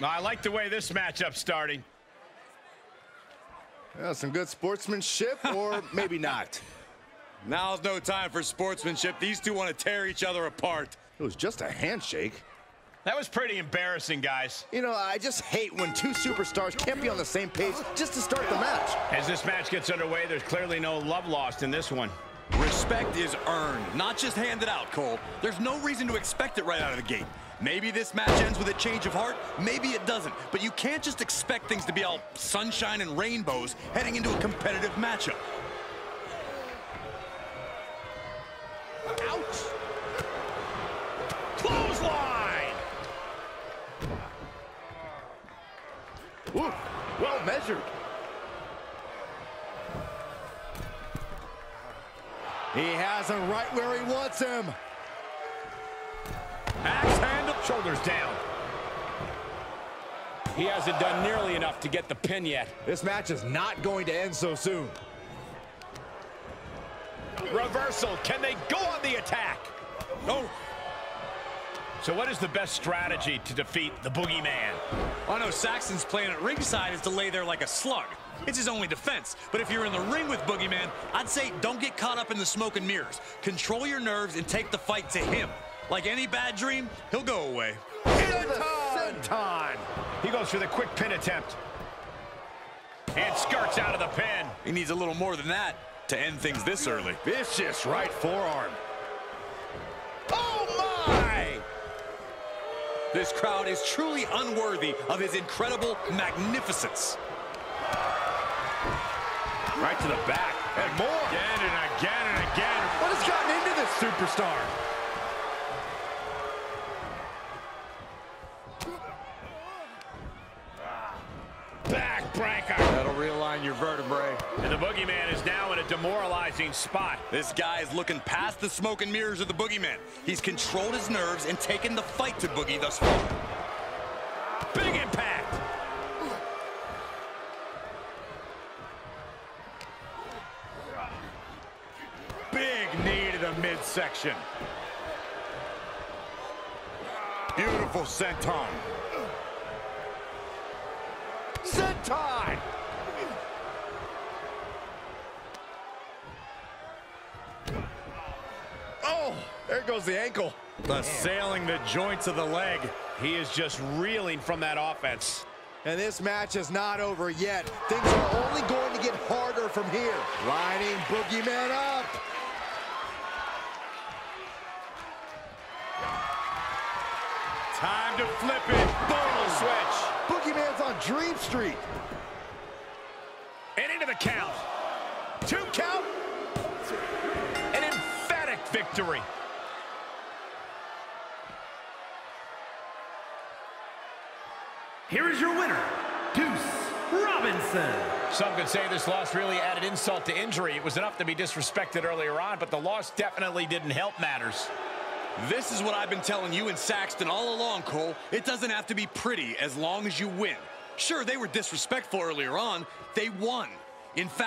I like the way this matchup's starting. Yeah, some good sportsmanship, or maybe not. Now's no time for sportsmanship. These two want to tear each other apart. It was just a handshake. That was pretty embarrassing, guys. You know, I just hate when two superstars can't be on the same page just to start the match. As this match gets underway, there's clearly no love lost in this one. Respect is earned, not just handed out, Cole. There's no reason to expect it right out of the gate. Maybe this match ends with a change of heart, maybe it doesn't. But you can't just expect things to be all sunshine and rainbows heading into a competitive matchup. Ouch! Clothesline! Ooh, well measured. He has him right where he wants him. Axe handle, shoulders down. He hasn't done nearly enough to get the pin yet. This match is not going to end so soon. Reversal, can they go on the attack? No. So what is the best strategy to defeat the boogeyman? I know Saxton's plan at ringside is to lay there like a slug. It's his only defense. But if you're in the ring with Boogeyman, I'd say don't get caught up in the smoke and mirrors. Control your nerves and take the fight to him. Like any bad dream, he'll go away. Senton! He goes for the quick pin attempt. And skirts out of the pin. He needs a little more than that to end things this early. Vicious right forearm. This crowd is truly unworthy of his incredible magnificence. Right to the back. And more. Again and again and again. What has gotten into this superstar? Backbreaker. That'll realign your vertebrae. And the boogeyman is now in a demoralizing spot. This guy is looking past the smoke and mirrors of the Boogeyman. He's controlled his nerves and taken the fight to Boogie thus far. Big impact. Big knee to the midsection. Beautiful senton. Senton! Oh, there goes the ankle. Assailing the joints of the leg. He is just reeling from that offense. And this match is not over yet. Things are only going to get harder from here. Lining Boogeyman up. Time to flip it. Boom! Switch. Boogeyman's on Dream Street. And into the count. Two count. An emphatic victory. Here is your winner, Juice Robinson. Some could say this loss really added insult to injury. It was enough to be disrespected earlier on, but the loss definitely didn't help matters. This is what I've been telling you and Saxton all along, Cole. It doesn't have to be pretty as long as you win. Sure, they were disrespectful earlier on. They won. In fact,